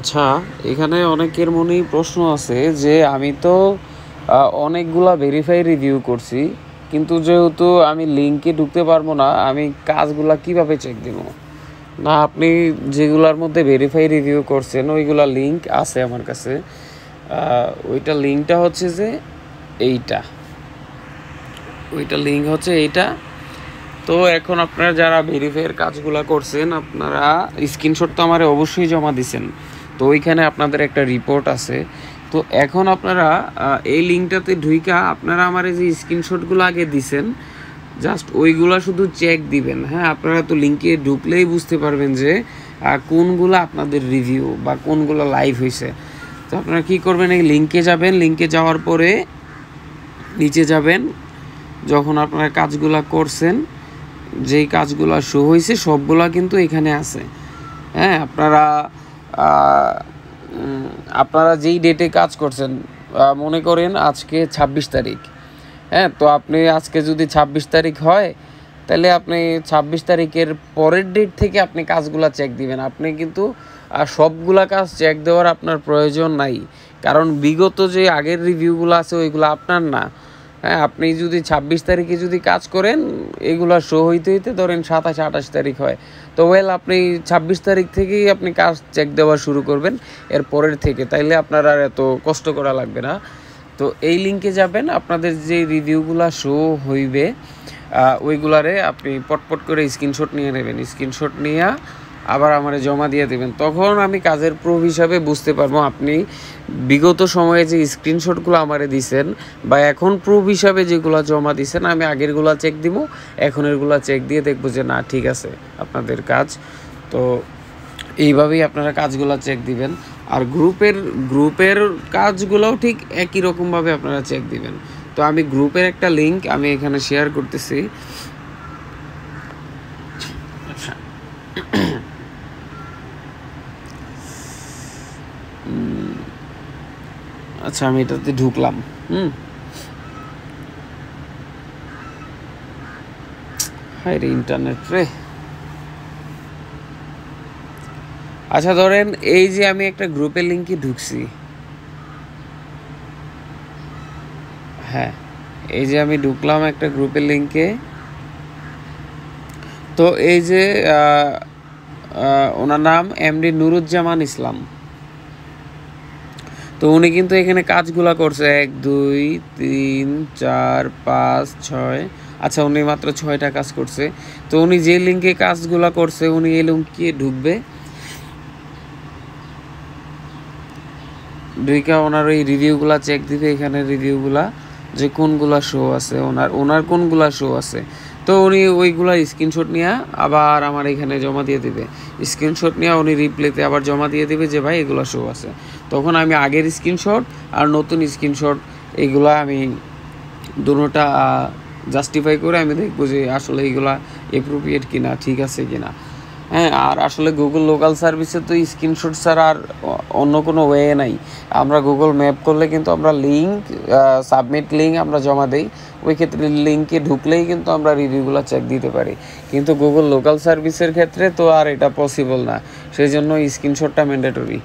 আচ্ছা এখানে অনেকের মনেই প্রশ্ন আছে যে আমি তো অনেকগুলা ভেরিফাই রিভিউ করছি, কিন্তু যেহেতু আমি লিঙ্কে ঢুকতে পারব না, আমি কাজগুলা কীভাবে চেক দিব? না, আপনি যেগুলার মধ্যে ভেরিফাই রিভিউ করছেন, ওইগুলা লিঙ্ক আছে আমার কাছে। ওইটা লিঙ্কটা হচ্ছে যে এইটা। ওইটা লিঙ্ক হচ্ছে এইটা। তো এখন আপনারা যারা ভেরিফাইয়ের কাজগুলো করছেন, আপনারা স্ক্রিনশট তো আমার অবশ্যই জমা দিছেন। তো ওইখানে আপনাদের একটা রিপোর্ট আছে। তো এখন আপনারা এই লিঙ্কটাতে ঢুইকা আপনারা আমার এই যে স্ক্রিনশটগুলো আগে দিছেন জাস্ট ওইগুলা শুধু চেক দিবেন হ্যাঁ? আপনারা তো লিঙ্কে ঢুকলেই বুঝতে পারবেন যে কোনগুলো আপনাদের রিভিউ বা কোনগুলো লাইভ হয়েছে তো আপনারা কি করবেন, এই লিঙ্কে যাবেন লিঙ্কে যাওয়ার পরে নিচে যাবেন, যখন আপনারা কাজগুলা করছেন, যেই কাজগুলা শো হয়েছে সবগুলা কিন্তু এখানে আছে। হ্যাঁ আপনারা আপনারা যেই ডেটে কাজ করছেন মনে করেন আজকে ছাব্বিশ তারিখ হ্যাঁ? তো আপনি আজকে যদি ছাব্বিশ তারিখ হয়, তাহলে আপনি ছাব্বিশ তারিখের পরের ডেট থেকে আপনি কাজগুলা চেক দিবেন। আপনি কিন্তু সবগুলা কাজ চেক দেওয়ার আপনার প্রয়োজন নাই। কারণ বিগত যে আগের রিভিউগুলো আছে, ওইগুলো আপনার না। হ্যাঁ আপনি যদি ছাব্বিশ তারিখে যদি কাজ করেন, এগুলা শো হইতে হইতে ধরেন সাতাশ, আঠাশ তারিখ হয়। তো ওয়েল আপনি ছাব্বিশ তারিখ থেকেই আপনি কাজ চেক দেওয়া শুরু করবেন, এর পরের থেকে। তাইলে আপনার আর এত কষ্ট করা লাগবে না। তো এই লিঙ্কে যাবেন, আপনাদের যে রিভিউগুলা শো হইবে ওইগুলারে আপনি পটপট করে স্ক্রিনশট নিয়ে নেবেন। স্ক্রিনশট নিয়ে আবার আমারে জমা দিয়ে দেবেন। তখন আমি কাজের প্রুফ হিসাবে বুঝতে পারব আপনি বিগত সময়ে যে স্ক্রিনশটগুলো আমারে দিছেন বা এখন প্রুফ হিসাবে যেগুলো জমা দিছেন, আমি আগেরগুলা চেক দিব, এখনেরগুলা চেক দিয়ে দেখব যে না, ঠিক আছে আপনাদের কাজ। তো এইভাবেই আপনারা কাজগুলো চেক দিবেন। আর গ্রুপের গ্রুপের কাজগুলোও ঠিক একই রকমভাবে আপনারা চেক দিবেন। তো আমি গ্রুপের একটা লিংক আমি এখানে শেয়ার করতেছি। আচ্ছা আমি এটাতে ঢুকলাম। হুম। রে ইন্টারনেট রে। আচ্ছা ধরেন এই যে আমি একটা গ্রুপের লিঙ্কে ঢুকছি। হ্যাঁ এই যে আমি ঢুকলাম একটা গ্রুপের লিঙ্কে তো এই যে ওনার নাম এমডি নুরুজ্জামান ইসলাম। তো উনি কিন্তু এখানে কাজগুলা করছে। এক, দুই, তিন, চার, পাঁচ, ছয়। আচ্ছা উনি মাত্র ছয়টা কাজ করছে। তো উনি যে লিঙ্কে কাজগুলা করছে, উনি এই লিঙ্কে ঢুকবে। ঢুইকা ওনার ওই রিভিউগুলা চেক দিবে, এখানে রিভিউগুলা যে কোনগুলা শো আছে, ওনার ওনার কোনগুলা শো আছে। তো উনি ওইগুলার স্ক্রিনশট নিয়ে আবার আমার এখানে জমা দিয়ে দিবে। স্ক্রিনশট নিয়ে উনি রিপ্লেতে আবার জমা দিয়ে দিবে যে, ভাই, এগুলো শো আছে। তখন আমি আগের স্ক্রিনশট আর নতুন স্ক্রিনশট এগুলা আমি দুটোটা জাস্টিফাই করে আমি দেখব যে আসলে এইগুলা এপ্রোপ্রিয়েট কিনা, ঠিক আছে কিনা। হ্যাঁ আর আসলে গুগল লোকাল সার্ভিসে তো স্ক্রিনশট ছাড়া আর অন্য কোনো ওয়ে নাই। আমরা গুগল ম্যাপ করলে কিন্তু আমরা লিঙ্ক সাবমিট লিঙ্ক আমরা জমা দিই। ওই ক্ষেত্রে লিঙ্কে ঢুকলেই কিন্তু আমরা রিভিউগুলো চেক দিতে পারি। কিন্তু গুগল লোকাল সার্ভিসের ক্ষেত্রে তো আর এটা পসিবল না। সেই জন্য স্ক্রিনশটটা ম্যান্ডেটরি